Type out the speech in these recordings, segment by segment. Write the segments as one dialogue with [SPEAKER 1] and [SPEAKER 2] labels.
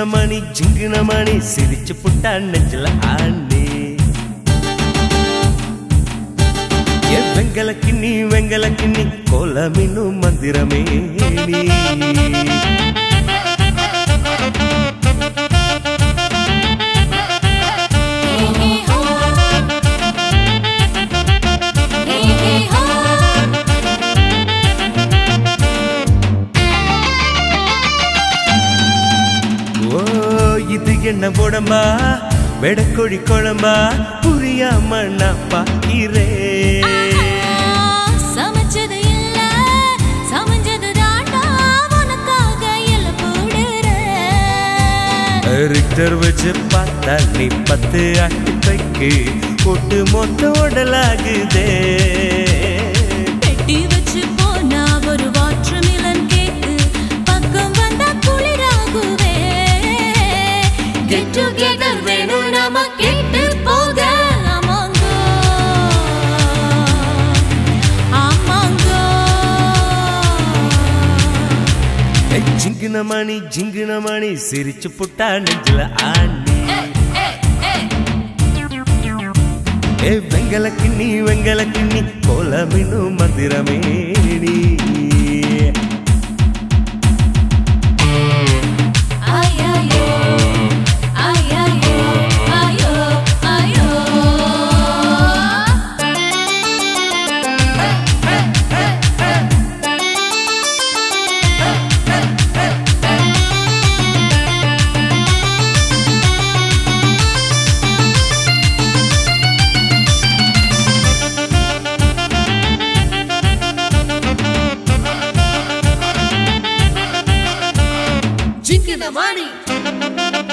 [SPEAKER 1] சிங்கின மணி சிங்கின மணி சிரிச்சு புட்டா நெஞ்சில ஆண்டி என் வெங்கல கிண்ணி வெங்கல கிண்ணி கோலமின்னு மந்திரமே நீ. என்ன உடம்பா வெடக்கொழி குழம்பா? புரியாம நான் பாக்கிறேன்
[SPEAKER 2] சமைச்சது இல்ல சமைஞ்சது உனக்காக
[SPEAKER 1] ரிக்டர் வச்சு பார்த்தா நீ பத்து அட்டு கைக்கு கொட்டு மொத்த உடலாகுதே.
[SPEAKER 2] கெட் டுகெதர் வேணும் நாம கேட்டு போக
[SPEAKER 1] ஜிங்கின மணி ஜிங்கின மணி சிரிச்சு புட்டா நெஞ்சில ஆண்டி ஏ வெங்கல கிண்ணி வெங்கல கிண்ணி கோலமின்னு மந்திரமே நீ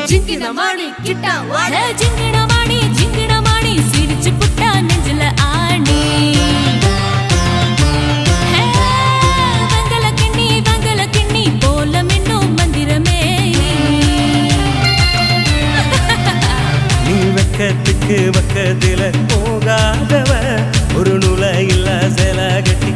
[SPEAKER 2] ஜிங்கின மாடி கிட்டா வாட ஜிங்கின மாடி ஜிங்கின மாடி சிரிச்சு புட்டா நெஞ்சில ஆடி. வங்கல கிண்ணி வங்கல கிண்ணி போல மின்னும் மந்திரமே.
[SPEAKER 1] நீ வெக்கத்துக்கு வக்கத்துல போகாதவ ஒரு நுழையில் செலகட்டு